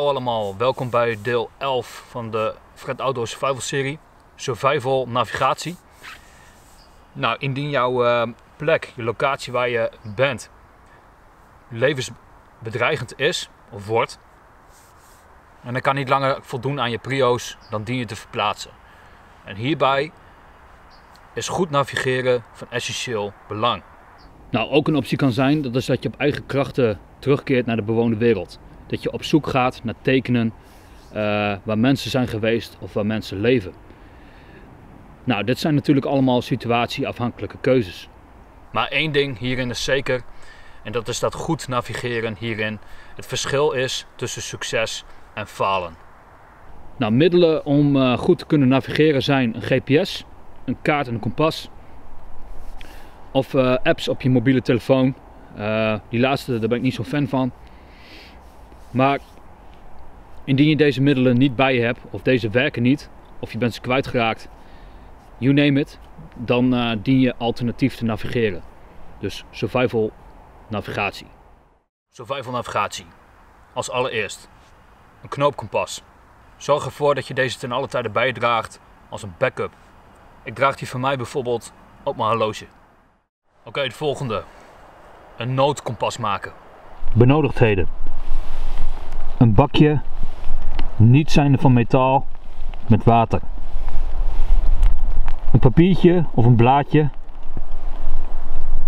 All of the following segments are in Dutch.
Hallo allemaal, welkom bij deel 11 van de Fred Outdoor Survival serie Survival Navigatie. Nou, indien jouw uh, plek, je locatie waar je bent, levensbedreigend is of wordt, en dan kan niet langer voldoen aan je prio's, dan dien je te verplaatsen. En hierbij is goed navigeren van essentieel belang. Nou, ook een optie kan zijn dat is dat je op eigen krachten terugkeert naar de bewoonde wereld. Dat je op zoek gaat naar tekenen uh, waar mensen zijn geweest of waar mensen leven. Nou, dit zijn natuurlijk allemaal situatieafhankelijke keuzes. Maar één ding hierin is zeker, en dat is dat goed navigeren hierin het verschil is tussen succes en falen. Nou, middelen om uh, goed te kunnen navigeren zijn een GPS, een kaart en een kompas. Of uh, apps op je mobiele telefoon. Uh, die laatste, daar ben ik niet zo fan van. Maar indien je deze middelen niet bij je hebt, of deze werken niet, of je bent ze kwijtgeraakt, you name it, dan uh, dien je alternatief te navigeren. Dus survival navigatie. Survival navigatie. Als allereerst een knoopkompas. Zorg ervoor dat je deze ten alle tijde bijdraagt als een backup. Ik draag die van mij bijvoorbeeld op mijn horloge. Oké, okay, het volgende. Een noodkompas maken. Benodigdheden. Een bakje, niet zijnde van metaal, met water. Een papiertje of een blaadje.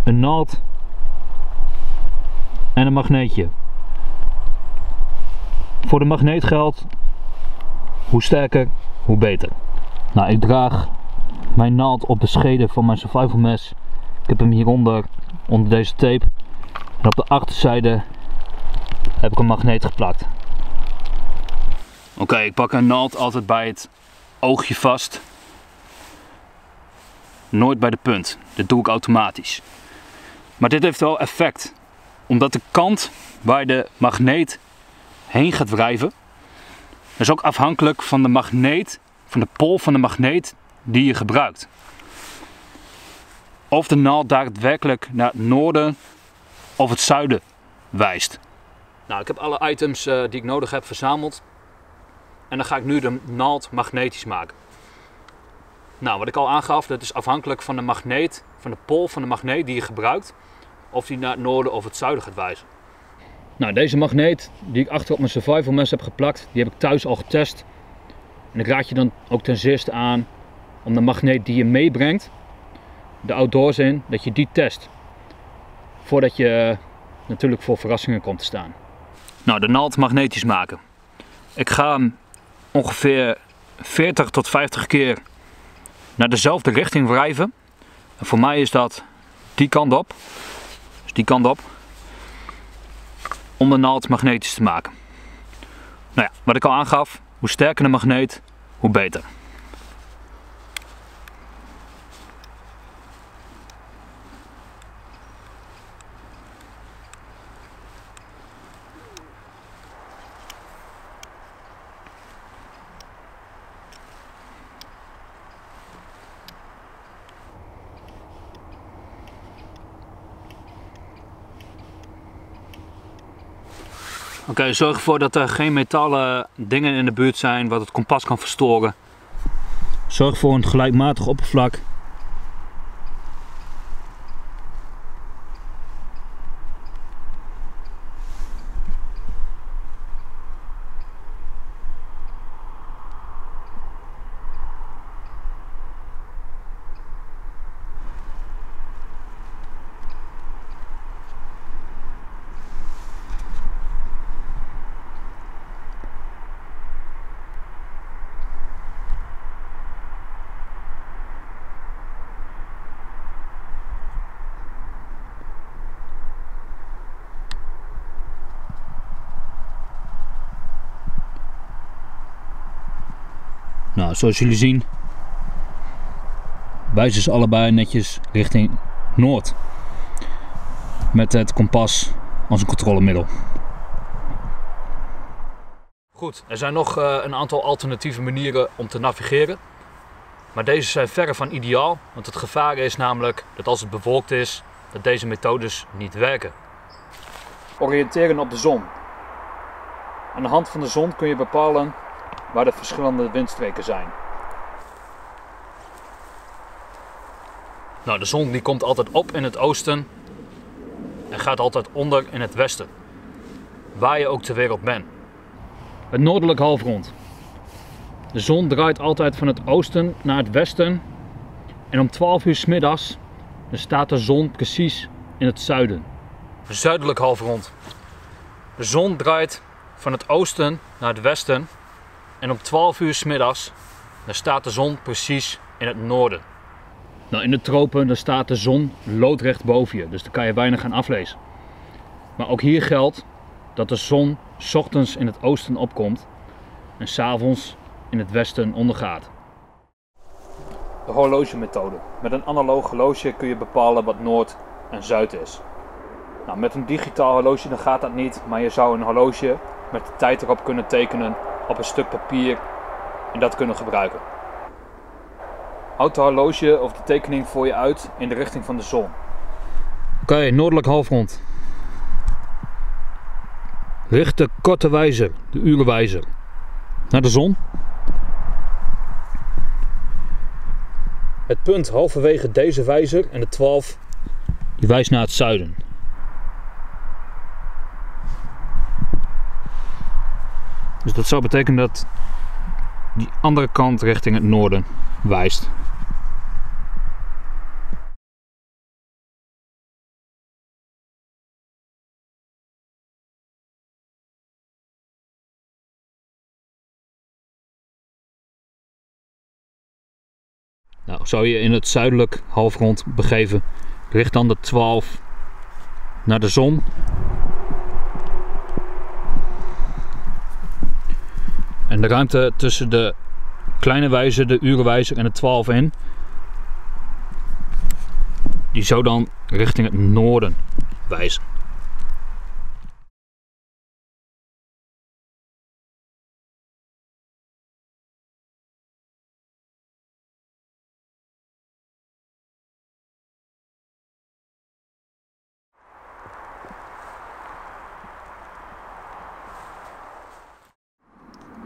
Een naald. En een magneetje. Voor de magneet geldt, hoe sterker, hoe beter. Nou, ik draag mijn naald op de schede van mijn survival mes. Ik heb hem hieronder, onder deze tape. En op de achterzijde heb ik een magneet geplakt. Oké, ik pak een naald altijd bij het oogje vast. Nooit bij de punt. Dit doe ik automatisch. Maar dit heeft wel effect. Omdat de kant waar de magneet heen gaat wrijven, is ook afhankelijk van de magneet, van de pol van de magneet die je gebruikt. Of de naald daadwerkelijk naar het noorden of het zuiden wijst. Nou, ik heb alle items uh, die ik nodig heb verzameld. En dan ga ik nu de naald magnetisch maken. Nou, wat ik al aangaf, dat is afhankelijk van de magneet, van de pol van de magneet die je gebruikt. Of die naar het noorden of het zuiden gaat wijzen. Nou, deze magneet die ik achter op mijn survival mes heb geplakt, die heb ik thuis al getest. En ik raad je dan ook ten zeerste aan om de magneet die je meebrengt, de outdoors in, dat je die test. Voordat je eh, natuurlijk voor verrassingen komt te staan. Nou, de naald magnetisch maken. Ik ga hem ongeveer 40 tot 50 keer naar dezelfde richting wrijven. En voor mij is dat die kant op. Dus die kant op om de naald magnetisch te maken. Nou ja, wat ik al aangaf, hoe sterker de magneet, hoe beter. Oké, zorg ervoor dat er geen metalen dingen in de buurt zijn wat het kompas kan verstoren. Zorg voor een gelijkmatig oppervlak Nou, zoals jullie zien wijzen ze allebei netjes richting noord. Met het kompas als een controlemiddel. Goed, er zijn nog uh, een aantal alternatieve manieren om te navigeren. Maar deze zijn verre van ideaal, want het gevaar is namelijk dat als het bewolkt is, dat deze methodes niet werken. Oriënteren op de zon. Aan de hand van de zon kun je bepalen waar de verschillende windstreken zijn. Nou, de zon die komt altijd op in het oosten en gaat altijd onder in het westen. Waar je ook ter wereld bent. Het noordelijk halfrond. De zon draait altijd van het oosten naar het westen. En om 12 uur s middags dan staat de zon precies in het zuiden. Zuidelijk halfrond. De zon draait van het oosten naar het westen. En om 12 uur s middags dan staat de zon precies in het noorden. Nou, in de tropen dan staat de zon loodrecht boven je, dus daar kan je weinig aan aflezen. Maar ook hier geldt dat de zon 's ochtends in het oosten opkomt en s'avonds in het westen ondergaat. De horlogemethode. Met een analoog horloge kun je bepalen wat noord en zuid is. Nou, met een digitaal horloge dan gaat dat niet, maar je zou een horloge met de tijd erop kunnen tekenen op een stuk papier en dat kunnen gebruiken. Houd de horloge of de tekening voor je uit in de richting van de zon. Oké, noordelijk halfrond. Richt de korte wijzer, de urenwijzer, naar de zon. Het punt halverwege deze wijzer en de 12 die wijst naar het zuiden. Dus dat zou betekenen dat die andere kant richting het noorden wijst. Nou, zou je in het zuidelijk halfrond begeven, richt dan de 12 naar de zon. En de ruimte tussen de kleine wijzer, de urenwijzer en de 12 in, die zou dan richting het noorden wijzen.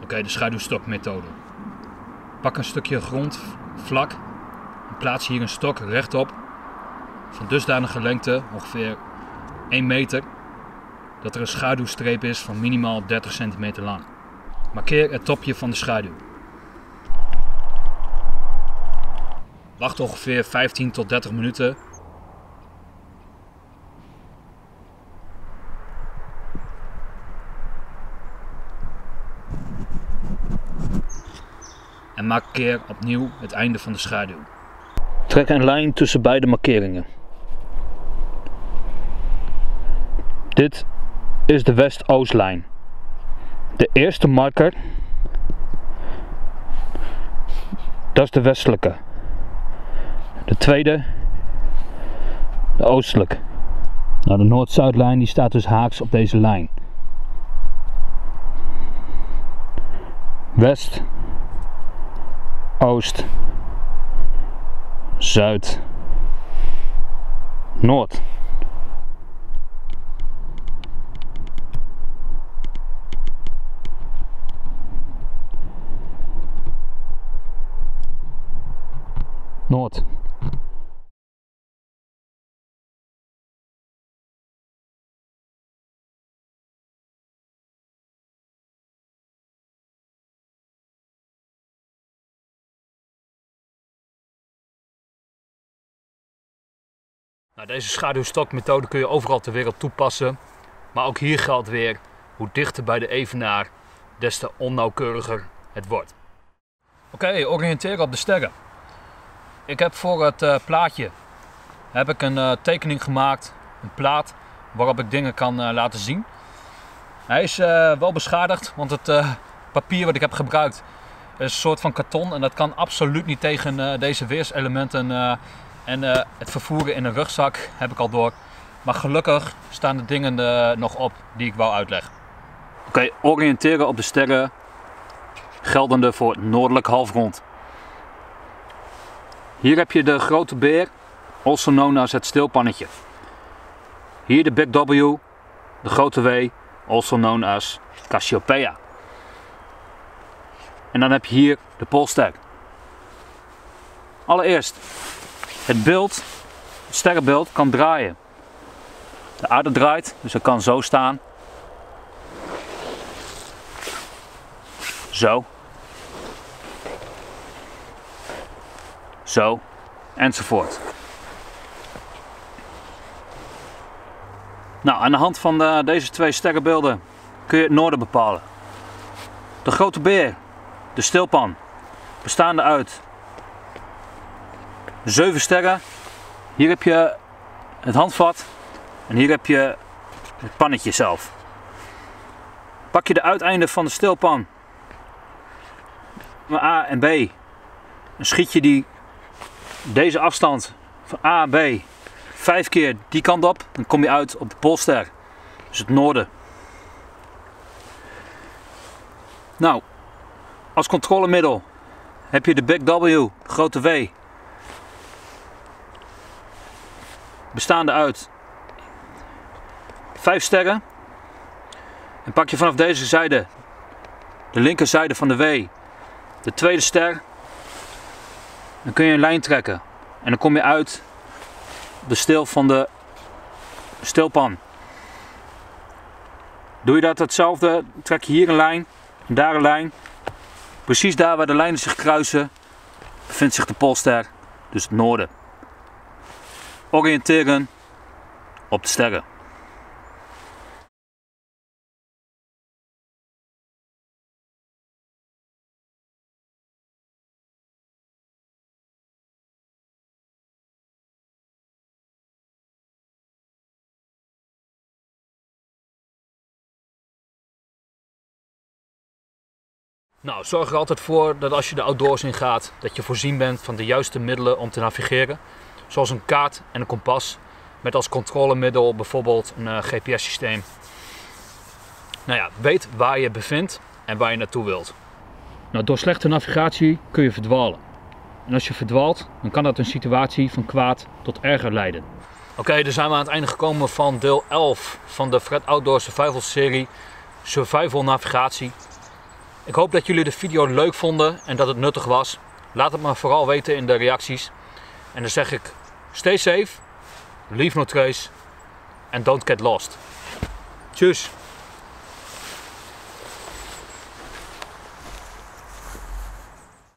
Oké, de schaduwstokmethode. Pak een stukje grond vlak en plaats hier een stok rechtop van dusdanige lengte, ongeveer 1 meter, dat er een schaduwstreep is van minimaal 30 centimeter lang. Markeer het topje van de schaduw. Wacht ongeveer 15 tot 30 minuten en markeer opnieuw het einde van de schaduw. Trek een lijn tussen beide markeringen. Dit is de west-oostlijn. De eerste marker, dat is de westelijke. De tweede, de oostelijke. Nou, de noord-zuidlijn die staat dus haaks op deze lijn. West, oost, zuid, noord. Nou, deze schaduwstokmethode kun je overal ter wereld toepassen. Maar ook hier geldt weer, hoe dichter bij de evenaar, des te onnauwkeuriger het wordt. Oké, oriënteren op de sterren. Ik heb voor het uh, plaatje heb ik een uh, tekening gemaakt, een plaat waarop ik dingen kan uh, laten zien. Hij is wel beschadigd, want het papier wat ik heb gebruikt is een soort van karton en dat kan absoluut niet tegen deze weerselementen en uh, het vervoeren in een rugzak heb ik al door. Maar gelukkig staan de dingen uh, nog op die ik wou uitleggen. Oké, oriënteren op de sterren geldende voor het noordelijk halfrond. Hier heb je de grote beer, also known as het stilpannetje. Hier de Big W, de grote W also known as Cassiopeia. En dan heb je hier de polster. Allereerst, het beeld, het sterrenbeeld kan draaien. De aarde draait, dus het kan zo staan. Zo. Zo. Enzovoort. Nou, aan de hand van de, deze twee sterrenbeelden kun je het noorden bepalen. De grote beer, de stilpan, bestaande uit zeven sterren. Hier heb je het handvat en hier heb je het pannetje zelf. Pak je de uiteinden van de stilpan, A en B, dan schiet je die deze afstand van A en B vijf keer die kant op, dan kom je uit op de Poolster, dus het noorden. Nou, als controlemiddel heb je de Big W, grote W, bestaande uit 5 sterren. En pak je vanaf deze zijde, de linkerzijde van de W, de tweede ster. Dan kun je een lijn trekken. En dan kom je uit de stil van de stilpan. Doe je dat hetzelfde, trek je hier een lijn daar een lijn. Precies daar waar de lijnen zich kruisen bevindt zich de Poolster, dus het noorden. Oriënteren op de sterren. Nou, zorg er altijd voor dat als je de outdoors in gaat, dat je voorzien bent van de juiste middelen om te navigeren. Zoals een kaart en een kompas, met als controlemiddel bijvoorbeeld een uh, GPS-systeem. Nou ja, weet waar je bevindt en waar je naartoe wilt. Nou, door slechte navigatie kun je verdwalen. En als je verdwaalt, dan kan dat een situatie van kwaad tot erger leiden. Oké, dan zijn we aan het einde gekomen van deel 11 van de Fred Outdoor Survival serie Survival Navigatie. Ik hoop dat jullie de video leuk vonden en dat het nuttig was. Laat het me vooral weten in de reacties. En dan zeg ik, stay safe, leave no trace and don't get lost. Tjus!